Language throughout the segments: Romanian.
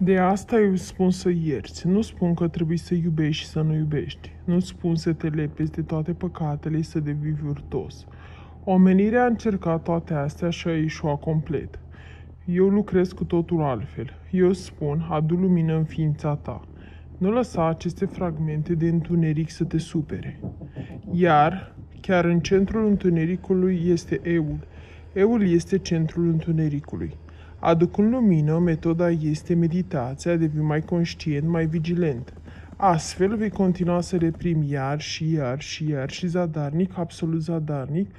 De asta eu spun să ierți. Nu spun că trebuie să iubești și să nu iubești. Nu spun să te lepezi de toate păcatele și să devii virtuos. Omenirea a încercat toate astea și a ieșuat complet. Eu lucrez cu totul altfel. Eu spun, adu lumină în ființa ta. Nu lăsa aceste fragmente de întuneric să te supere. Iar, chiar în centrul întunericului este Eul. Eul este centrul întunericului. Aducând lumină, metoda este meditația, devii mai conștient, mai vigilent. Astfel vei continua să reprimi iar și iar și iar și zadarnic, absolut zadarnic,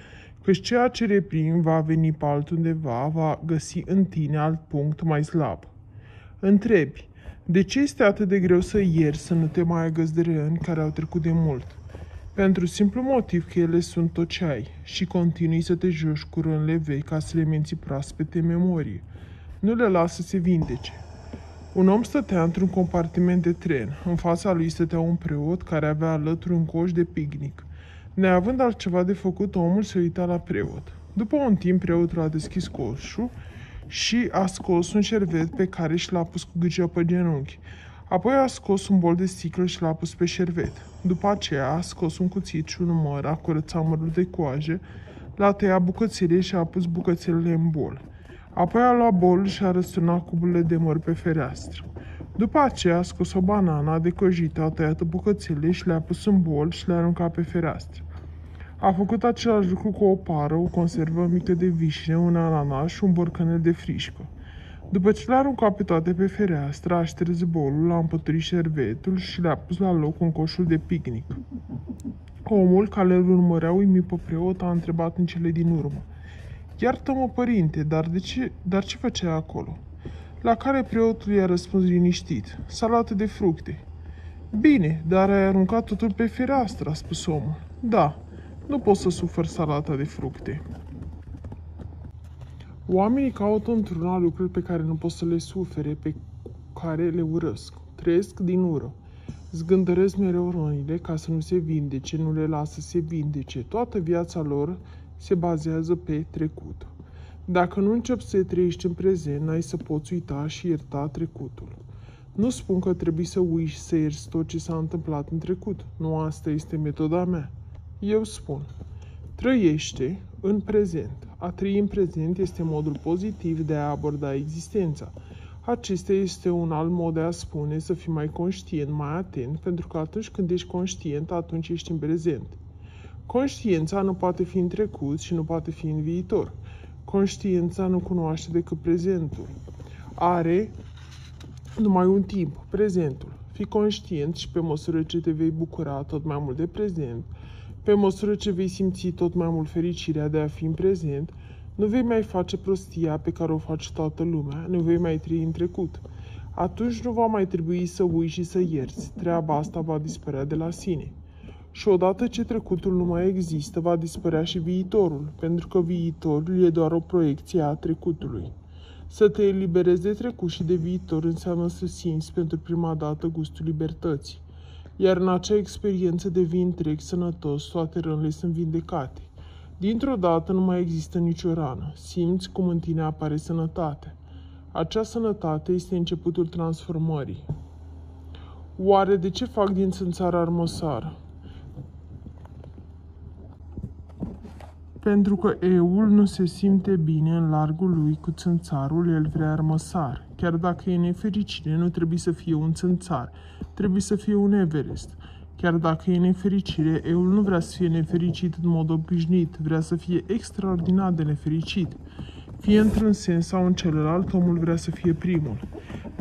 căci ceea ce reprim va veni pe altundeva, va găsi în tine alt punct mai slab. Întrebi, de ce este atât de greu să ieri să nu te mai agăți de răni care au trecut de mult? Pentru simplu motiv că ele sunt tot ce ai și continui să te joci cu rănile vei ca să le menții proaspete în memorie. Nu le lasă să se vindece. Un om stătea într-un compartiment de tren. În fața lui stătea un preot care avea alături un coș de picnic. Neavând altceva de făcut, omul se uita la preot. După un timp, preotul a deschis coșul și a scos un șervet pe care și l-a pus cu gâcea pe genunchi. Apoi a scos un bol de sticlă și l-a pus pe șervet. După aceea a scos un cuțit și un măr, a curățat mărul de coajă, l-a tăiat bucățele și a pus bucățelele în bol. Apoi a luat bolul și a răsturnat cuburile de măr pe fereastră. După aceea a scos o banană, a decojit, a tăiat bucățele și le-a pus în bol și le-a aruncat pe fereastră. A făcut același lucru cu o pară, o conservă mică de vișine, un ananas și un borcanel de frișcă. După ce le-a aruncat pe toate pe fereastră, a șters bolul, a împăturit șervetul și le-a pus la loc în coșul de picnic. Omul care îl urmărea uimit pe preot a întrebat în cele din urmă. Iartă-mă, părinte, dar, de ce, dar ce făcea acolo? La care preotul i-a răspuns liniștit. Salată de fructe. Bine, dar ai aruncat totul pe fereastră, a spus omul. Da, nu pot să sufăr salata de fructe. Oamenii caută într-una lucruri pe care nu pot să le sufere, pe care le urăsc. Trăiesc din ură. Zgândăresc mereu rănile ca să nu se vindece, nu le lasă să se vindece. Toată viața lor se bazează pe trecut. Dacă nu începi să trăiești în prezent, n-ai să poți uita și ierta trecutul. Nu spun că trebuie să uiți și să ierți tot ce s-a întâmplat în trecut. Nu asta este metoda mea. Eu spun, trăiește în prezent. A trăi în prezent este modul pozitiv de a aborda existența. Acesta este un alt mod de a spune să fii mai conștient, mai atent, pentru că atunci când ești conștient, atunci ești în prezent. Conștiința nu poate fi în trecut și nu poate fi în viitor. Conștiința nu cunoaște decât prezentul. Are numai un timp, prezentul. Fii conștient și pe măsură ce te vei bucura tot mai mult de prezent, pe măsură ce vei simți tot mai mult fericirea de a fi în prezent, nu vei mai face prostia pe care o face toată lumea, nu vei mai trăi în trecut. Atunci nu va mai trebui să ui și să ierți, treaba asta va dispărea de la sine. Și odată ce trecutul nu mai există, va dispărea și viitorul, pentru că viitorul e doar o proiecție a trecutului. Să te eliberezi de trecut și de viitor înseamnă să simți pentru prima dată gustul libertății. Iar în acea experiență devii întreg sănătos, toate rănile sunt vindecate. Dintr-o dată nu mai există nicio rană. Simți cum în tine apare sănătate. Acea sănătate este începutul transformării. Oare de ce fac din țânțara armăsară? Pentru că eul nu se simte bine în largul lui cu țânțarul, el vrea armăsar. Chiar dacă e nefericire, nu trebuie să fie un țânțar, trebuie să fie un Everest. Chiar dacă e nefericire, eul nu vrea să fie nefericit în mod obișnuit, vrea să fie extraordinar de nefericit. Fie într-un sens sau în celălalt, omul vrea să fie primul.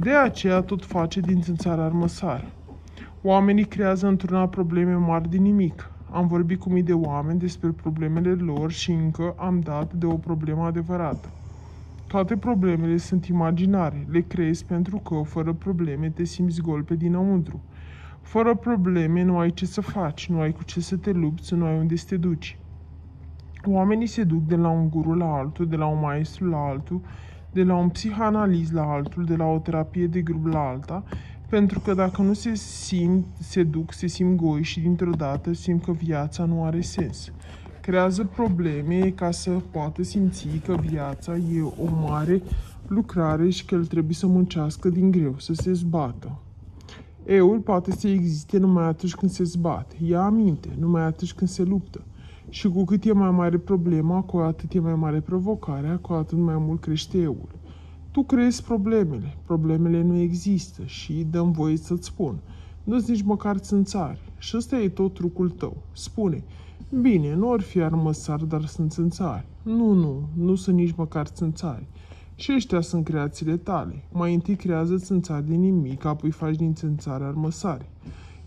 De aceea tot face din țânțar armăsar. Oamenii creează într-una probleme mari din nimic. Am vorbit cu mii de oameni despre problemele lor și încă am dat de o problemă adevărată. Toate problemele sunt imaginare, le creezi pentru că, fără probleme, te simți gol pe dinăuntru. Fără probleme nu ai ce să faci, nu ai cu ce să te lupți, nu ai unde să te duci. Oamenii se duc de la un guru la altul, de la un maestru la altul, de la un psihanalist la altul, de la o terapie de grup la alta, pentru că dacă nu se simt, se duc, se simt goi și dintr-o dată simt că viața nu are sens. Creează probleme ca să poată simți că viața e o mare lucrare și că el trebuie să muncească din greu, să se zbată. Eul poate să existe numai atunci când se zbate. Ia aminte, numai atunci când se luptă. Și cu cât e mai mare problema, cu atât e mai mare provocarea, cu atât mai mult crește eul. Tu crezi problemele. Problemele nu există și dăm voie să-ți spun. Nu-ți nici măcar țânțari. Și ăsta e tot trucul tău. Spune, bine, nu or fi armăsari, dar sunt țânțari. Nu, nu, nu sunt nici măcar țânțari. Și ăștia sunt creațiile tale. Mai întâi creează țânțari din nimic, apoi faci din țânțari armăsari.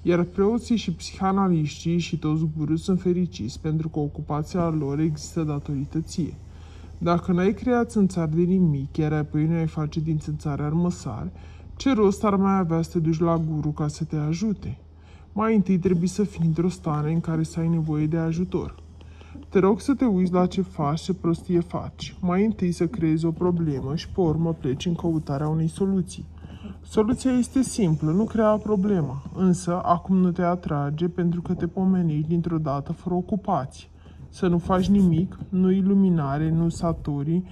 Iar preoții și psihanaliștii și toți gurul sunt fericiți pentru că ocupația lor există datorită ție. Dacă n-ai creat țânțari de nimic, iar apoi nu ai face din țânțari armăsari, ce rost ar mai avea să te duci la guru ca să te ajute? Mai întâi trebuie să fii într-o stare în care să ai nevoie de ajutor. Te rog să te uiți la ce faci, ce prostie faci. Mai întâi să creezi o problemă și pe urmă pleci în căutarea unei soluții. Soluția este simplă, nu crea problema, însă acum nu te atrage pentru că te pomenești dintr-o dată fără ocupație. Să nu faci nimic, nu iluminare, nu satori,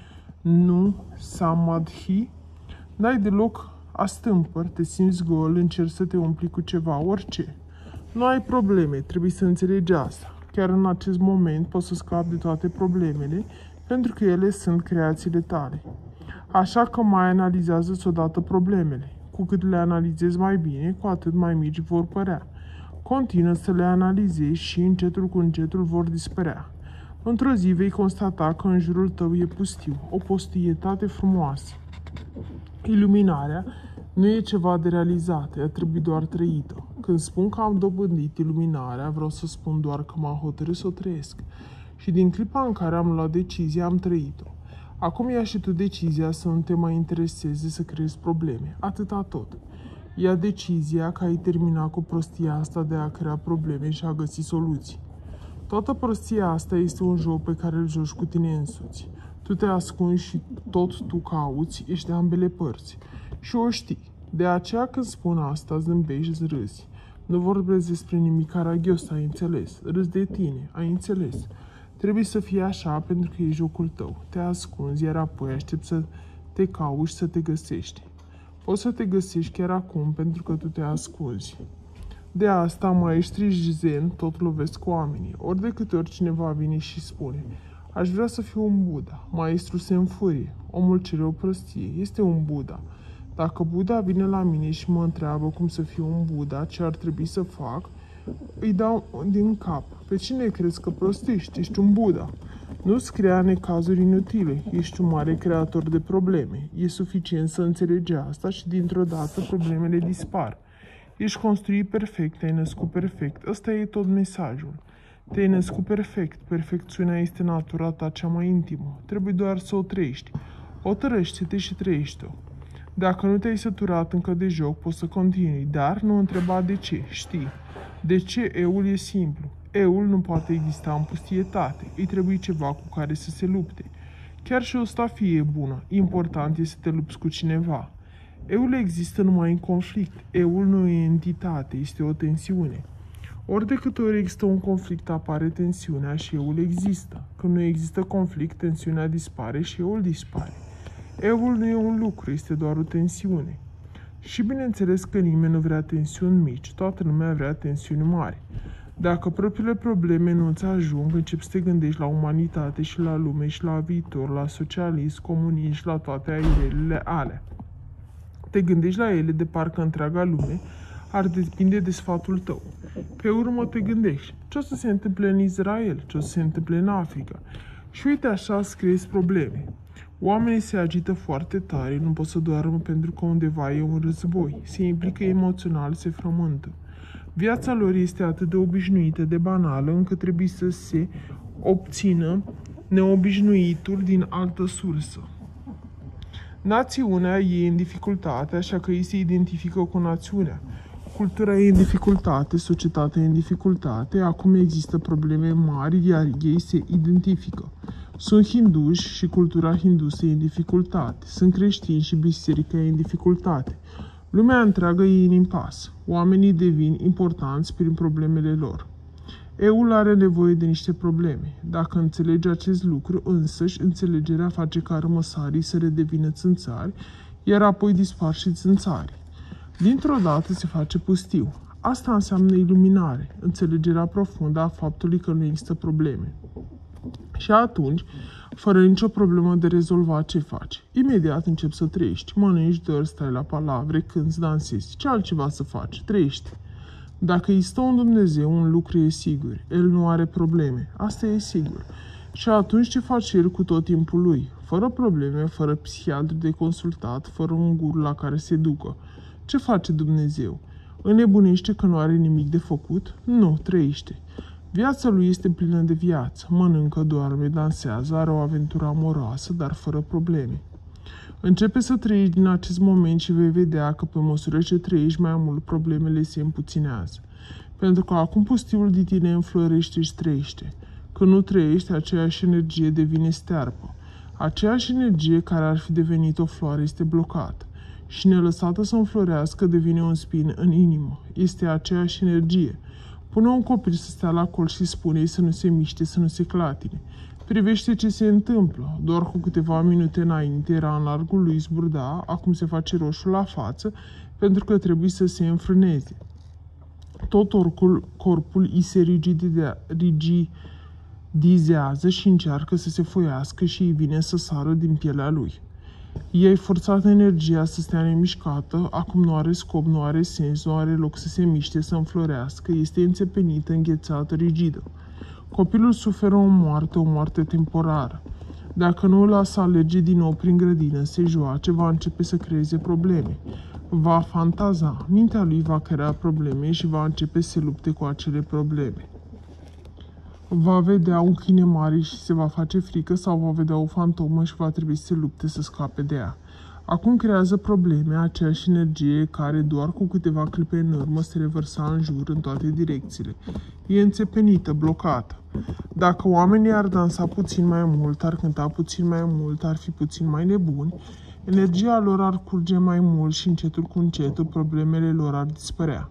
nu samadhi, n-ai deloc astâmpăr, te simți gol, încerci să te umpli cu ceva, orice. Nu ai probleme, trebuie să înțelegi asta. Chiar în acest moment poți să scapi de toate problemele, pentru că ele sunt creațiile tale. Așa că mai analizează-ți odată problemele. Cu cât le analizezi mai bine, cu atât mai mici vor părea. Continuă să le analizezi și încetul cu încetul vor dispărea. Într-o zi vei constata că în jurul tău e pustiu, o postietate frumoasă. Iluminarea nu e ceva de realizat, ea trebuie doar trăită. Când spun că am dobândit iluminarea, vreau să spun doar că m-am hotărât să o trăiesc. Și din clipa în care am luat decizia, am trăit-o. Acum ia și tu decizia să nu te mai intereseze să creezi probleme. Atâta tot. Ia decizia că ai terminat cu prostia asta de a crea probleme și a găsi soluții. Toată prostia asta este un joc pe care îl joci cu tine însuți. Tu te ascunzi și tot tu cauți, ești de ambele părți. Și o știi. De aceea când spun asta, zâmbești, râzi. Nu vorbesc despre nimic caragios, ai înțeles. Râzi de tine, ai înțeles. Trebuie să fie așa pentru că e jocul tău. Te ascunzi, iar apoi aștept să te cauți să te găsești. Poți să te găsești chiar acum pentru că tu te ascunzi. De asta maestrii zen tot lovesc cu oamenii. Ori de câte ori cineva vine și spune Aș vrea să fiu un Buddha. Maestru se înfurie. Omul cere o prostie. Este un Buddha. Dacă Buddha vine la mine și mă întreabă cum să fiu un Buddha, ce ar trebui să fac, îi dau din cap. Pe cine crezi că prostești? Ești un Buddha. Nu-ți crea necazuri inutile. Ești un mare creator de probleme. E suficient să înțelegi asta și dintr-o dată problemele dispar. Ești construit perfect, te-ai născut perfect. Ăsta e tot mesajul. Te-ai născut perfect. Perfecțiunea este natura ta cea mai intimă. Trebuie doar să o trăiești. O tărăște-te și trăiește-o. Dacă nu te-ai săturat încă de joc, poți să continui, dar nu întreba de ce, știi. De ce eul e simplu? Eul nu poate exista în pustietate, îi trebuie ceva cu care să se lupte. Chiar și o stafie e bună, important e să te lupți cu cineva. Eul există numai în conflict, eul nu e entitate, este o tensiune. Ori de câte ori există un conflict, apare tensiunea și eul există. Când nu există conflict, tensiunea dispare și eul dispare. Eul nu e un lucru, este doar o tensiune. Și bineînțeles că nimeni nu vrea tensiuni mici, toată lumea vrea tensiuni mari. Dacă propriile probleme nu ți ajung, începi să te gândești la umanitate și la lume și la viitor, la socialism, comunism și la toate ailele alea. Te gândești la ele de parcă întreaga lume ar depinde de sfatul tău. Pe urmă te gândești, ce o să se întâmple în Israel, ce o să se întâmple în Africa. Și uite așa scrieți probleme. Oamenii se agită foarte tare, nu pot să doarmă pentru că undeva e un război. Se implică emoțional, se frământă. Viața lor este atât de obișnuită, de banală, încât trebuie să se obțină neobișnuitul din altă sursă. Națiunea e în dificultate, așa că ei se identifică cu națiunea. Cultura e în dificultate, societatea e în dificultate, acum există probleme mari, iar ei se identifică. Sunt hinduși și cultura hindusă e în dificultate. Sunt creștini și biserica e în dificultate. Lumea întreagă e în impas. Oamenii devin importanți prin problemele lor. Eul are nevoie de niște probleme. Dacă înțelege acest lucru, însăși înțelegerea face ca rămăsarii să redevină țânțari, iar apoi dispar și țânțarii. Dintr-o dată se face pustiu. Asta înseamnă iluminare, înțelegerea profundă a faptului că nu există probleme. Și atunci, fără nicio problemă de rezolvat ce faci. Imediat începi să trăiești, mănânci, dor, stai la palavre, cânți, dansezi, ce altceva să faci, trăiești. Dacă există un Dumnezeu, un lucru e sigur. El nu are probleme. Asta e sigur. Și atunci ce face el cu tot timpul lui? Fără probleme, fără psihiatru de consultat, fără un gur la care se ducă. Ce face Dumnezeu? Înnebunește că nu are nimic de făcut? Nu, trăiește. Viața lui este plină de viață. Mănâncă, doarme, dansează, are o aventură amoroasă, dar fără probleme. Începe să trăiești din acest moment și vei vedea că pe măsură ce trăiești mai mult, problemele se împuținează. Pentru că acum pustiul din tine înflorește și trăiește. Când nu trăiești, aceeași energie devine stearpă. Aceeași energie care ar fi devenit o floare este blocată și nelăsată să înflorească devine un spin în inimă. Este aceeași energie. Pune un copil să stea la colț și spune să nu se miște, să nu se clatine. Privește ce se întâmplă. Doar cu câteva minute înainte era în largul lui zburda, acum se face roșu la față pentru că trebuie să se înfrâneze. Tot oricul, corpul îi se rigidizează și încearcă să se foiască și îi vine să sară din pielea lui. I-ai forțat energia să stea nemișcată, acum nu are scop, nu are sens, nu are loc să se miște, să înflorească, este înțepenită, înghețată, rigidă. Copilul suferă o moarte, o moarte temporară. Dacă nu îl lasă alege din nou prin grădină, se joace, va începe să creeze probleme. Va fantaza, mintea lui va crea probleme și va începe să lupte cu acele probleme. Va vedea un câine mare și se va face frică sau va vedea o fantomă și va trebui să se lupte să scape de ea. Acum creează probleme aceeași energie care doar cu câteva clipe în urmă se revărsa în jur în toate direcțiile. E înțepenită, blocată. Dacă oamenii ar dansa puțin mai mult, ar cânta puțin mai mult, ar fi puțin mai nebuni, energia lor ar curge mai mult și încetul cu încetul problemele lor ar dispărea.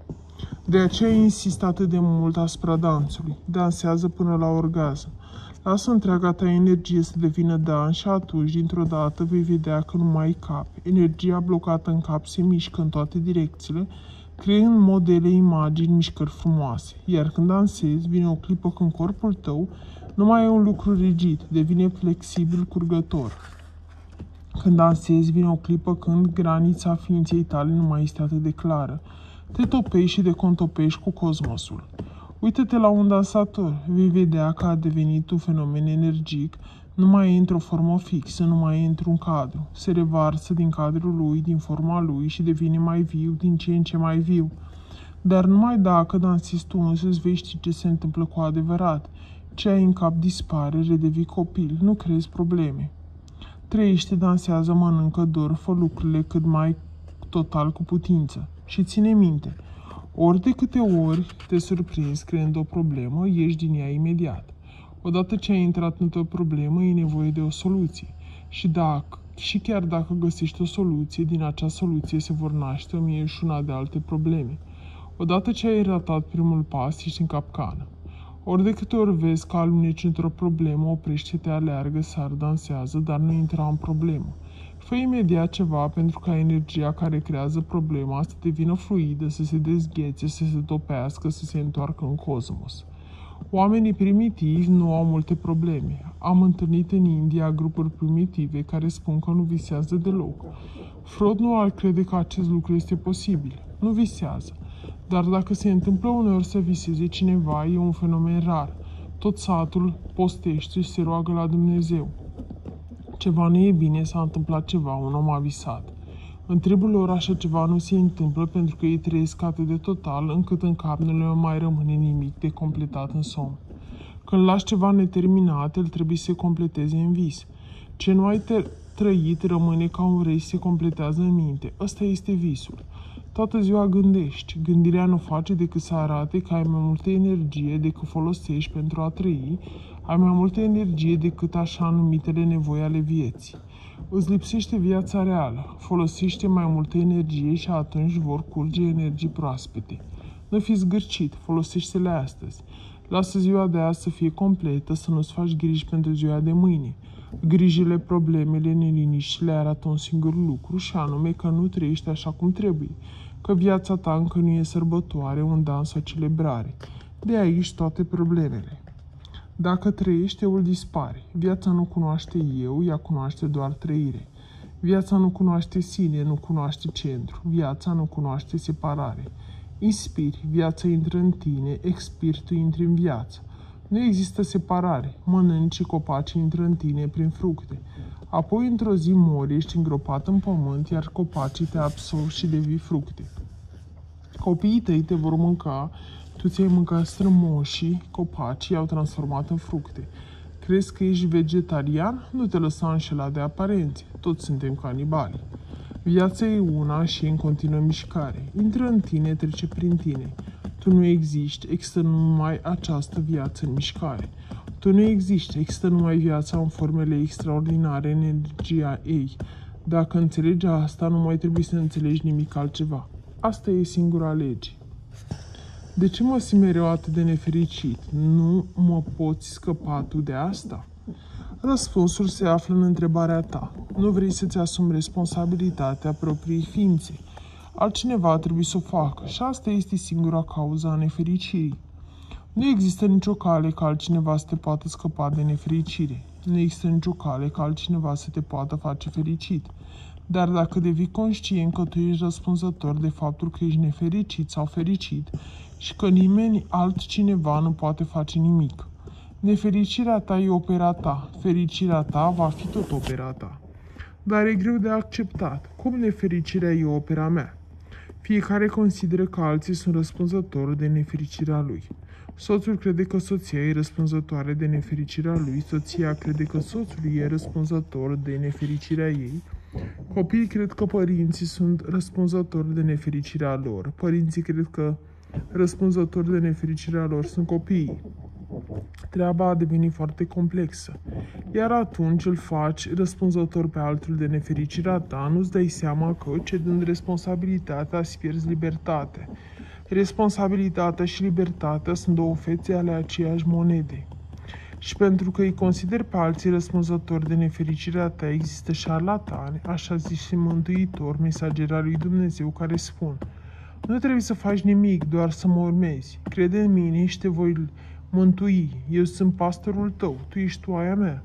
De aceea insist atât de mult asupra dansului. Dansează până la orgasm. Lasă întreaga ta energie să devină dans și atunci, dintr-o dată, vei vedea că nu mai ai cap. Energia blocată în cap se mișcă în toate direcțiile, creând modele, imagini, mișcări frumoase. Iar când dansezi, vine o clipă când corpul tău nu mai e un lucru rigid, devine flexibil, curgător. Când dansezi, vine o clipă când granița ființei tale nu mai este atât de clară. Te topești și decontopești cu cosmosul. Uită-te la un dansator, vei vedea că a devenit un fenomen energic, nu mai e într-o formă fixă, nu mai e într-un cadru. Se revarsă din cadrul lui, din forma lui și devine mai viu, din ce în ce mai viu. Dar numai dacă dansezi tu însă vei ști ce se întâmplă cu adevărat. Ce ai în cap dispare, redevii copil, nu crezi probleme. Trăiește, dansează, mănâncă, dor, fă lucrurile cât mai total cu putință. Și ține minte, ori de câte ori te surprinzi creând o problemă, ieși din ea imediat. Odată ce ai intrat într-o problemă, e nevoie de o soluție. Și, dacă, și chiar dacă găsești o soluție, din acea soluție se vor naște o mie și una de alte probleme. Odată ce ai ratat primul pas, ești în capcană. Ori de câte ori vezi că aluneci într-o problemă, oprește-te, aleargă, sar, dansează, dar nu intra în problemă. Fă imediat ceva pentru ca energia care creează problema să devină fluidă, să se dezghețe, să se topească, să se întoarcă în cosmos. Oamenii primitivi nu au multe probleme. Am întâlnit în India grupuri primitive care spun că nu visează deloc. Freud nu ar crede că acest lucru este posibil. Nu visează. Dar dacă se întâmplă uneori să viseze cineva, e un fenomen rar. Tot satul postește și se roagă la Dumnezeu. Ceva nu e bine, s-a întâmplat ceva, un om a visat. În tribul lor așa ceva nu se întâmplă pentru că ei trăiesc atât de total încât în cap nu le mai rămâne nimic de completat în somn. Când lași ceva neterminat, el trebuie să se completeze în vis. Ce nu ai trăit rămâne ca un vrei se completează în minte. Ăsta este visul. Toată ziua gândești. Gândirea nu face decât să arate că ai mai multă energie decât folosești pentru a trăi, ai mai multă energie decât așa numitele nevoi ale vieții. Îți lipsește viața reală, folosește mai multă energie și atunci vor curge energii proaspete. Nu fi zgârcit, folosește-le astăzi. Lasă ziua de azi să fie completă, să nu-ți faci griji pentru ziua de mâine. Grijile, problemele, neliniștile arată un singur lucru și anume că nu trăiești așa cum trebuie, că viața ta încă nu e sărbătoare, un dans sau celebrare. De aici toate problemele. Dacă trăiești, eu îl dispare. Viața nu cunoaște eu, ea cunoaște doar trăire. Viața nu cunoaște sine, nu cunoaște centru. Viața nu cunoaște separare. Inspiri, viața intră în tine, expiri, tu intri în viață. Nu există separare. Mănânci și copacii intră în tine prin fructe. Apoi, într-o zi, mori, ești îngropat în pământ, iar copacii te absorb și devii fructe. Copiii tăi te vor mânca, tu ți-ai mâncat strămoșii, copacii au transformat în fructe. Crezi că ești vegetarian? Nu te lăsa înșelat de aparențe. Toți suntem canibali. Viața e una și e în continuă mișcare. Intră în tine, trece prin tine. Tu nu existi, există numai această viață în mișcare. Tu nu existi, există numai viața în formele extraordinare, energia ei. Dacă înțelegi asta, nu mai trebuie să înțelegi nimic altceva. Asta e singura lege. De ce mă simt mereu atât de nefericit? Nu mă poți scăpa tu de asta? Răspunsul se află în întrebarea ta. Nu vrei să-ți asumi responsabilitatea propriei ființe. Altcineva trebuie să o facă și asta este singura cauza a nefericirii. Nu există nicio cale ca altcineva să te poată scăpa de nefericire. Nu există nicio cale ca altcineva să te poată face fericit. Dar dacă devii conștient că tu ești răspunzător de faptul că ești nefericit sau fericit și că nimeni altcineva nu poate face nimic, nefericirea ta e opera ta, fericirea ta va fi tot opera ta. Dar e greu de acceptat. Cum nefericirea e opera mea? Fiecare consideră că alții sunt răspunzători de nefericirea lui. Soțul crede că soția e răspunzătoare de nefericirea lui, soția crede că soțul e răspunzător de nefericirea ei, copiii cred că părinții sunt răspunzători de nefericirea lor, părinții cred că răspunzători de nefericirea lor sunt copiii. Treaba a devenit foarte complexă, iar atunci îl faci răspunzător pe altul de nefericirea ta, nu-ți dai seama că, cedând responsabilitatea, îți pierzi libertatea. Responsabilitatea și libertatea sunt două fețe ale aceeași monede. Și pentru că îi consider pe alții răspunzători de nefericirea ta, există șarlatani, așa zis și mântuitor, mesagera lui Dumnezeu, care spun Nu trebuie să faci nimic, doar să mă urmezi. Crede în mine și te voi mântui. Eu sunt pastorul tău, tu ești oaia mea.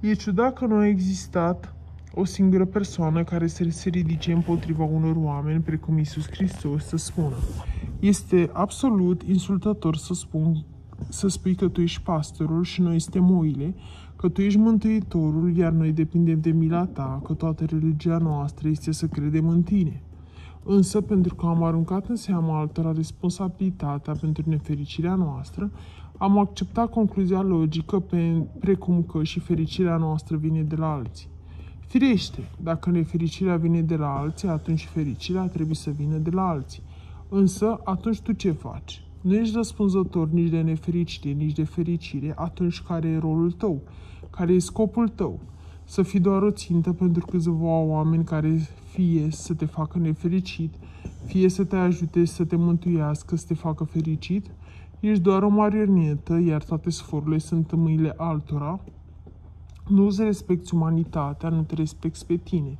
E ciudat că nu a existat o singură persoană care să se ridice împotriva unor oameni precum Isus Hristos să spună. Este absolut insultător să spun să spui că tu ești pastorul și noi suntem oile, că tu ești mântuitorul, iar noi depindem de mila ta, că toată religia noastră este să credem în tine. Însă, pentru că am aruncat în seama altora responsabilitatea pentru nefericirea noastră, am acceptat concluzia logică pe, precum că și fericirea noastră vine de la alții. Firește, dacă nefericirea vine de la alții, atunci fericirea trebuie să vină de la alții. Însă, atunci tu ce faci? Nu ești răspunzător nici de nefericire, nici de fericire, atunci care e rolul tău? Care e scopul tău? Să fii doar o țintă pentru câțiva oameni care fie să te facă nefericit, fie să te ajute să te mântuiască, să te facă fericit? Ești doar o marionetă, iar toate sforurile sunt în mâinile altora? Nu îți respecti umanitatea, nu te respecti pe tine.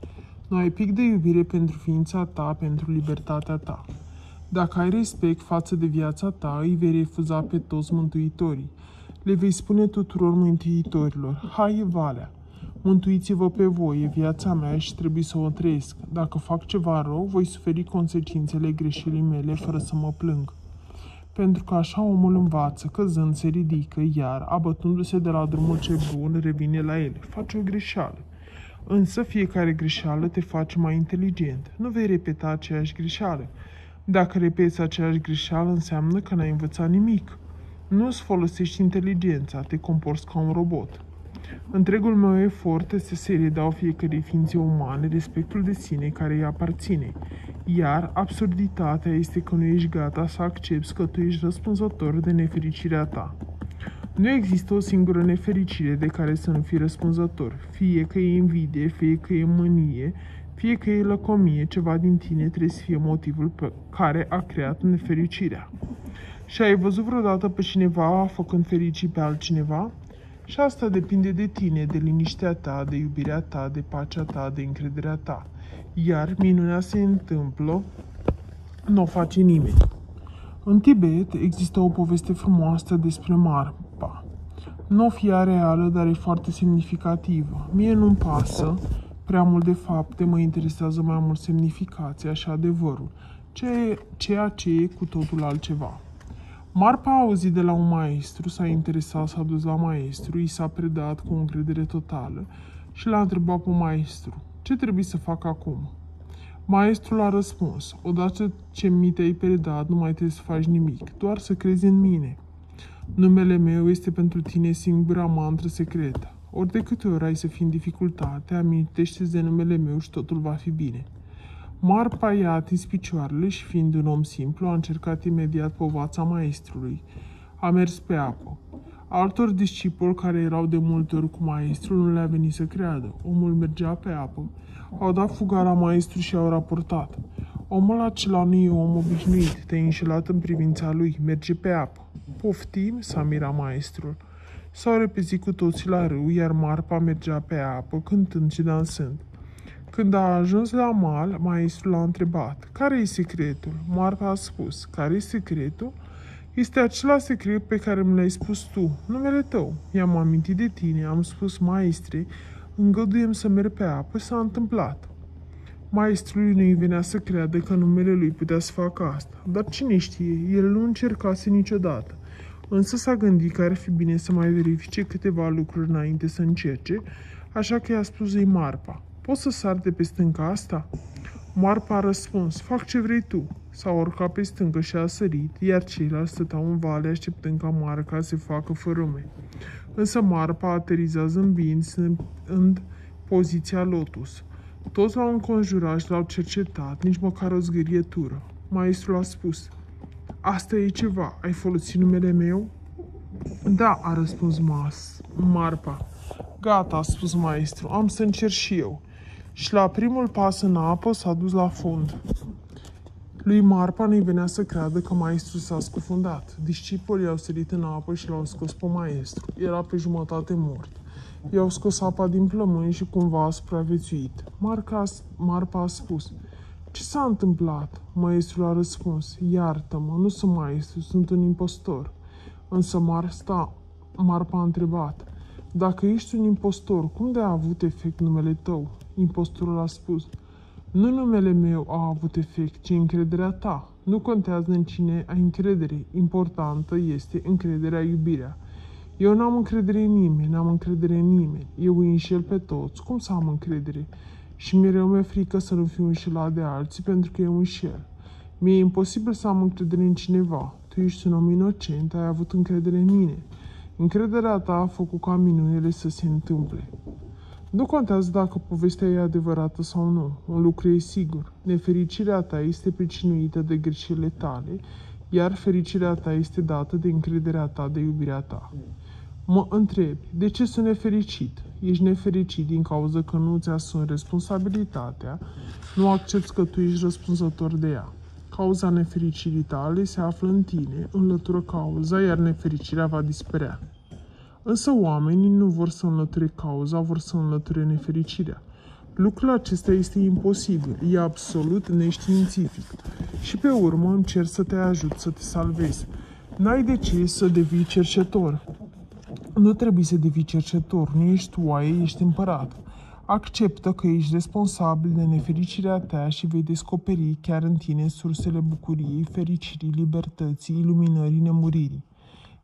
Nu ai pic de iubire pentru ființa ta, pentru libertatea ta. Dacă ai respect față de viața ta, îi vei refuza pe toți mântuitorii. Le vei spune tuturor mântuitorilor, hai valea, mântuiți-vă pe voi, e viața mea și trebuie să o trăiesc. Dacă fac ceva rău, voi suferi consecințele greșelii mele fără să mă plâng. Pentru că așa omul învață, căzând se ridică, iar, abătându-se de la drumul ce bun, revine la el. Face o greșeală. Însă fiecare greșeală te face mai inteligent. Nu vei repeta aceeași greșeală. Dacă repeți aceeași greșeală, înseamnă că n-ai învățat nimic. Nu îți folosești inteligența, te comporți ca un robot. Întregul meu efort este să redau fiecare ființe umane respectul de sine care îi aparține, iar absurditatea este că nu ești gata să accepti că tu ești răspunzător de nefericirea ta. Nu există o singură nefericire de care să nu fii răspunzător, fie că e invidie, fie că e mânie, fie că e lăcomie, ceva din tine trebuie să fie motivul pe care a creat nefericirea. Și ai văzut vreodată pe cineva făcând fericit pe altcineva? Și asta depinde de tine, de liniștea ta, de iubirea ta, de pacea ta, de încrederea ta. Iar minunea se întâmplă, nu o face nimeni. În Tibet există o poveste frumoasă despre Marpa. Nu o fie reală, dar e foarte semnificativă. Mie nu-mi pasă prea mult de fapte, mă interesează mai mult semnificația și adevărul, ceea ce e cu totul altceva. Marpa a auzit de la un maestru, s-a interesat, s-a dus la maestru, i s-a predat cu încredere totală și l-a întrebat pe maestru, ce trebuie să fac acum? Maestrul a răspuns, odată ce mi te-ai predat, nu mai trebuie să faci nimic, doar să crezi în mine. Numele meu este pentru tine singura mantră secretă. Ori de câte ori ai să fii în dificultate, amintește de numele meu și totul va fi bine. Marpa i-a atins picioarele și, fiind un om simplu, a încercat imediat povața maestrului. A mers pe apă. Altor discipoli care erau de multe ori cu maestrul nu le-a venit să creadă. Omul mergea pe apă. Au dat fuga la maestru și au raportat. Omul acela nu e om obișnuit, te-ai înșelat în privința lui, merge pe apă. Poftim, s-a mirat maestrul. S-au repezit cu toții la râu, iar Marpa mergea pe apă, cântând și dansând. Când a ajuns la mal, maestrul a întrebat, care e secretul? Marta a spus, care e secretul? Este acela secret pe care mi l-ai spus tu, numele tău. I-am amintit de tine, am spus, maestre, îngăduiem să merg pe apă, s-a întâmplat. Maestrului nu-i venea să creadă că numele lui putea să facă asta, dar cine știe, el nu încercase niciodată. Însă s-a gândit că ar fi bine să mai verifice câteva lucruri înainte să încerce, așa că i-a spus ei Marpa. Poți să sar de pe stânca asta? Marpa a răspuns, fac ce vrei tu. S-a urcat pe stâncă și a sărit, iar ceilalți stăteau în vale așteptând ca Marca să facă fărâme. Însă Marpa aterizat zâmbind în poziția lotus. Toți l-au înconjurat și l-au cercetat, nici măcar o zgârietură. Maestrul a spus, Asta e ceva, ai folosit numele meu? Da, a răspuns Mas, Marpa. Gata, a spus maestru, am să încerc și eu și la primul pas în apă s-a dus la fund. Lui Marpa nu-i venea să creadă că maestru s-a scufundat. Discipolii au sărit în apă și l-au scos pe maestru. Era pe jumătate mort. I-au scos apa din plămâni și cumva a supraviețuit. Marca, Marpa a spus, Ce s-a întâmplat? Maestrul a răspuns, Iartă-mă, nu sunt maestru, sunt un impostor. Însă Marsta, Marpa a întrebat, Dacă ești un impostor, cum de a avut efect numele tău? Impostorul a spus, nu numele meu a avut efect, ci încrederea ta. Nu contează în cine ai încredere. Importantă este încrederea, iubirea. Eu n-am încredere în nimeni, n-am încredere în nimeni. Eu îi înșel pe toți. Cum să am încredere? Și mereu mi-e frică să nu fiu înșelat de alții pentru că eu înșel. Mi-e imposibil să am încredere în cineva. Tu ești un om inocent, ai avut încredere în mine. Încrederea ta a făcut ca minunile să se întâmple. Nu contează dacă povestea e adevărată sau nu, un lucru e sigur. Nefericirea ta este pricinuită de greșelile tale, iar fericirea ta este dată de încrederea ta, de iubirea ta. Mă întrebi, de ce sunt nefericit? Ești nefericit din cauza că nu ți asumi responsabilitatea, nu accepti că tu ești răspunzător de ea. Cauza nefericirii tale se află în tine, înlătură cauza, iar nefericirea va dispărea. Însă oamenii nu vor să înlăture cauza, vor să înlăture nefericirea. Lucrul acesta este imposibil, e absolut neștiințific. Și pe urmă încerc să te ajut să te salvezi. N-ai de ce să devii cercetor. Nu trebuie să devii cercetor, nu ești oaie, ești împărat. Acceptă că ești responsabil de nefericirea ta și vei descoperi chiar în tine sursele bucuriei, fericirii, libertății, iluminării, nemuririi.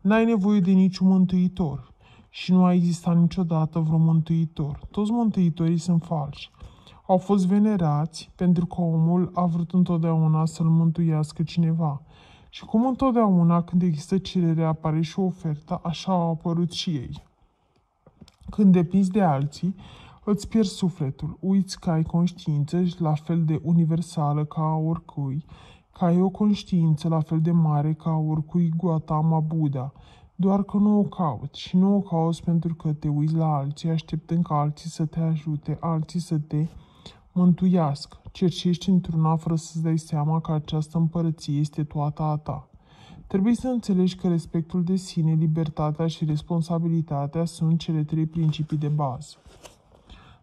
N-ai nevoie de niciun mântuitor și nu a existat niciodată vreun mântuitor. Toți mântuitorii sunt falși. Au fost venerați pentru că omul a vrut întotdeauna să-l mântuiască cineva. Și cum întotdeauna când există cerere apare și o ofertă, așa au apărut și ei. Când depinzi de alții, îți pierzi sufletul, uiți că ai conștiință la fel de universală ca a oricui, că ai o conștiință la fel de mare ca a oricui Gautama Buddha, doar că nu o caut și nu o cauți pentru că te uiți la alții așteptând ca alții să te ajute, alții să te mântuiască. Cercești într-una fără să-ți dai seama că această împărăție este toată a ta. Trebuie să înțelegi că respectul de sine, libertatea și responsabilitatea sunt cele trei principii de bază.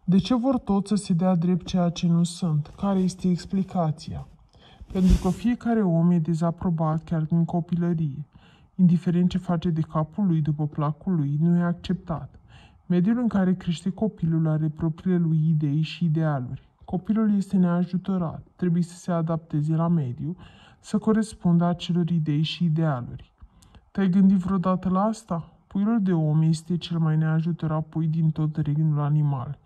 De ce vor toți să se dea drept ceea ce nu sunt? Care este explicația? Pentru că fiecare om e dezaprobat chiar din copilărie. Indiferent ce face de capul lui după placul lui, nu e acceptat. Mediul în care crește copilul are propriile lui idei și idealuri. Copilul este neajutorat, trebuie să se adapteze la mediu, să corespundă acelor idei și idealuri. Te-ai gândit vreodată la asta? Puiul de om este cel mai neajutorat pui din tot regnul animal.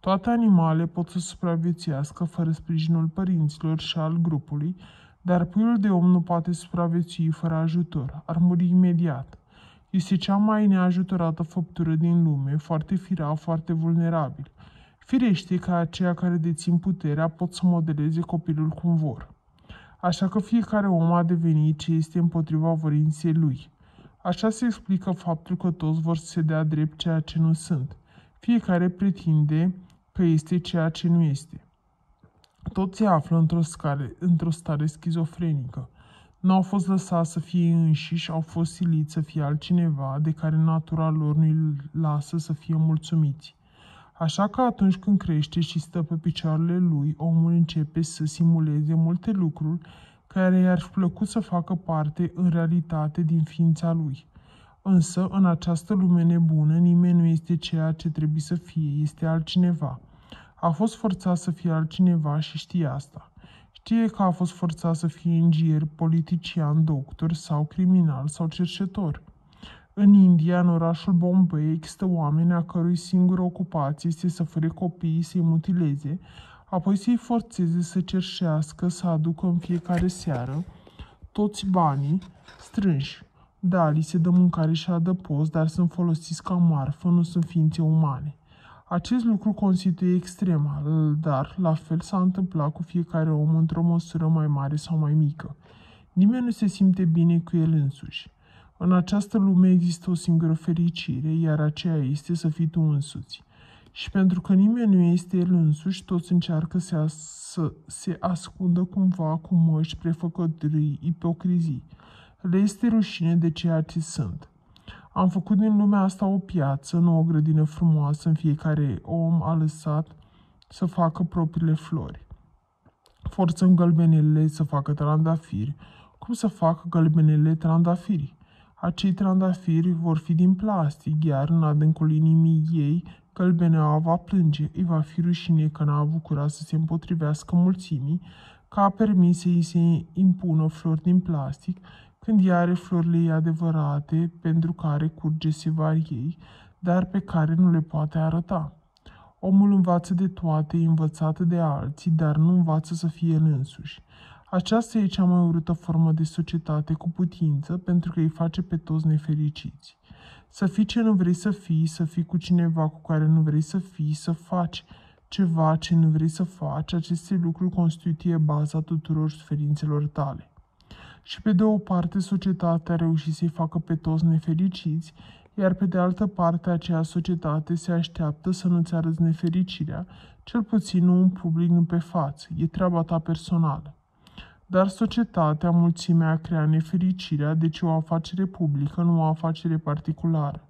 Toate animale pot să supraviețuiască fără sprijinul părinților și al grupului, dar puiul de om nu poate supraviețui fără ajutor, ar muri imediat. Este cea mai neajutorată făptură din lume, foarte firav, foarte vulnerabil. Firește că aceia care dețin puterea pot să modeleze copilul cum vor. Așa că fiecare om a devenit ce este împotriva vorinței lui. Așa se explică faptul că toți vor să se dea drept ceea ce nu sunt. Fiecare pretinde că este ceea ce nu este. Toți se află într-o, scare, într-o stare schizofrenică. Nu au fost lăsați să fie înșiși, au fost siliți să fie altcineva de care natura lor nu-i lasă să fie mulțumiți. Așa că atunci când crește și stă pe picioarele lui, omul începe să simuleze multe lucruri care i-ar plăcut să facă parte în realitate din ființa lui. Însă, în această lume nebună, nimeni nu este ceea ce trebuie să fie, este altcineva. A fost forțat să fie altcineva și știe asta. Știe că a fost forțat să fie inginer, politician, doctor sau criminal sau cercetor. În India, în orașul Bombay, există oameni a cărui singură ocupație este să fure copiii, să-i mutileze, apoi să-i forțeze să cerșească, să aducă în fiecare seară toți banii strânși. Da, li se dă mâncare și adăpost, dar sunt folosiți ca marfă, nu sunt ființe umane. Acest lucru constituie extrema, dar la fel s-a întâmplat cu fiecare om într-o măsură mai mare sau mai mică. Nimeni nu se simte bine cu el însuși. În această lume există o singură fericire, iar aceea este să fii tu însuți. Și pentru că nimeni nu este el însuși, toți încearcă să, as- să se ascundă cumva cu măști, prefăcături, ipocrizii. Le este rușine de ceea ce sunt. Am făcut din lumea asta o piață, nu o grădină frumoasă, în fiecare om a lăsat să facă propriile flori. Forțăm gălbenele să facă trandafiri, cum să facă gălbenele trandafiri. Acei trandafiri vor fi din plastic, iar în adâncul inimii ei, gălbeneaua va plânge, îi va fi rușine că n-a avut curaj să se împotrivească mulțimii, că a permis să îi se impună flori din plastic, când ea are florile ei adevărate, pentru care curge sevar ei, dar pe care nu le poate arăta. Omul învață de toate, e învățat de alții, dar nu învață să fie el însuși. Aceasta e cea mai urâtă formă de societate cu putință, pentru că îi face pe toți nefericiți. Să fii ce nu vrei să fii, să fii cu cineva cu care nu vrei să fii, să faci ceva ce nu vrei să faci, aceste lucruri constituie baza tuturor suferințelor tale. Și pe de o parte, societatea a reușit să-i facă pe toți nefericiți, iar pe de altă parte, acea societate se așteaptă să nu-ți arăți nefericirea, cel puțin nu în public, nu pe față. E treaba ta personală. Dar societatea, mulțimea, crea nefericirea, deci o afacere publică, nu o afacere particulară.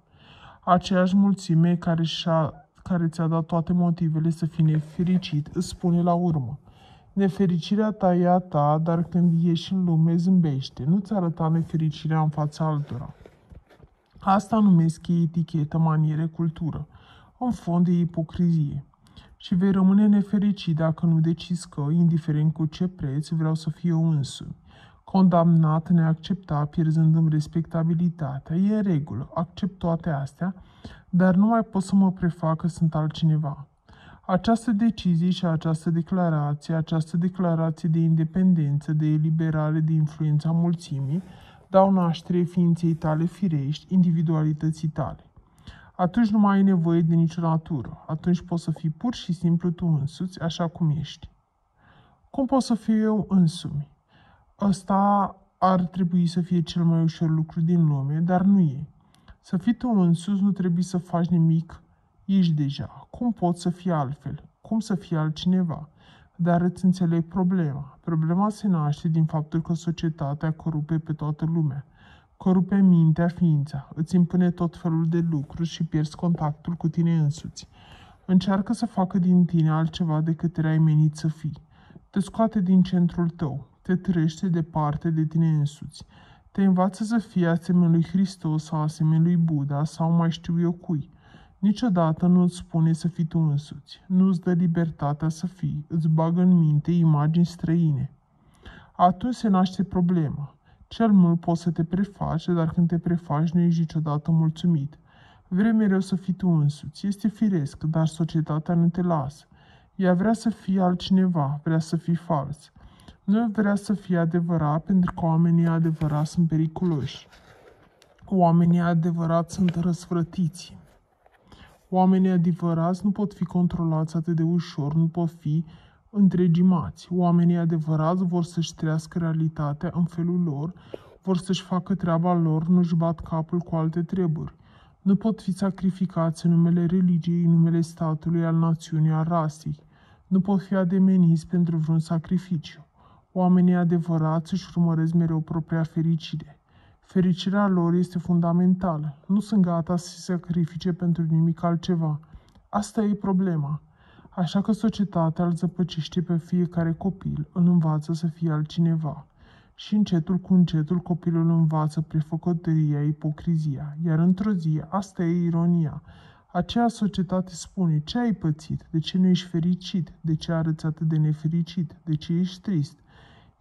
Aceeași mulțime care, și-a, care ți-a dat toate motivele să fii nefericit, îți spune la urmă. Nefericirea ta e a ta, dar când ieși în lume zâmbește. Nu-ți arăta nefericirea în fața altora. Asta numesc ei etichetă, maniere, cultură. În fond, e ipocrizie și vei rămâne nefericit dacă nu decizi că, indiferent cu ce preț, vreau să fiu eu însumi. Condamnat, neacceptat, pierzând-mi respectabilitatea, e în regulă, accept toate astea, dar nu mai pot să mă prefac că sunt altcineva. Această decizie și această declarație, această declarație de independență, de eliberare de influența mulțimii, dau naștere ființei tale firești, individualității tale atunci nu mai ai nevoie de nicio natură. Atunci poți să fii pur și simplu tu însuți, așa cum ești. Cum pot să fiu eu însumi? Ăsta ar trebui să fie cel mai ușor lucru din lume, dar nu e. Să fii tu însuți nu trebuie să faci nimic, ești deja. Cum poți să fii altfel? Cum să fii altcineva? Dar îți înțeleg problema. Problema se naște din faptul că societatea corupe pe toată lumea. Corupe mintea, ființa, îți impune tot felul de lucruri și pierzi contactul cu tine însuți. Încearcă să facă din tine altceva decât erai menit să fii. Te scoate din centrul tău, te trăiește departe de tine însuți. Te învață să fii asemenea lui Hristos sau asemenea lui Buddha sau mai știu eu cui. Niciodată nu îți spune să fii tu însuți. Nu îți dă libertatea să fii. Îți bagă în minte imagini străine. Atunci se naște problema. Cel mult poți să te prefaci, dar când te prefaci nu ești niciodată mulțumit. Vrei mereu să fii tu însuți. Este firesc, dar societatea nu te lasă. Ea vrea să fie altcineva, vrea să fii fals. Nu vrea să fie adevărat pentru că oamenii adevărați sunt periculoși. Oamenii adevărați sunt răsfrătiți. Oamenii adevărați nu pot fi controlați atât de ușor, nu pot fi întregimați. Oamenii adevărați vor să-și trăiască realitatea în felul lor, vor să-și facă treaba lor, nu-și bat capul cu alte treburi. Nu pot fi sacrificați în numele religiei, în numele statului, al națiunii, al rasei. Nu pot fi ademeniți pentru vreun sacrificiu. Oamenii adevărați își urmăresc mereu propria fericire. Fericirea lor este fundamentală. Nu sunt gata să se sacrifice pentru nimic altceva. Asta e problema. Așa că societatea îl zăpăcește pe fiecare copil, îl învață să fie altcineva. Și încetul cu încetul copilul învață prefăcătoria, ipocrizia, iar într-o zi, asta e ironia, acea societate spune, ce ai pățit, de ce nu ești fericit, de ce arăți atât de nefericit, de ce ești trist,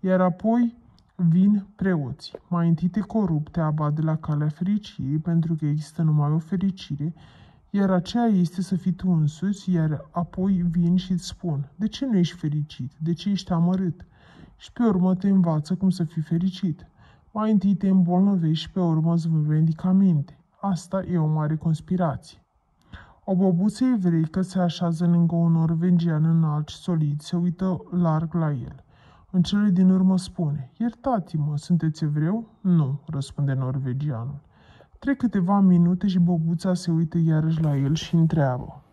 iar apoi vin preoți. Mai întâi te corup, te abat de la calea fericirii, pentru că există numai o fericire, iar aceea este să fii tu însuți, iar apoi vin și îți spun, de ce nu ești fericit, de ce ești amărât? Și pe urmă te învață cum să fii fericit. Mai întâi te îmbolnăvești și pe urmă îți medicamente. Asta e o mare conspirație. O băbuță evreică se așează lângă un norvegian înalt și solid, se uită larg la el. În cele din urmă spune, iertați-mă, sunteți evreu? Nu, răspunde norvegianul. Trec câteva minute și băbuța se uită iarăși la el și întreabă,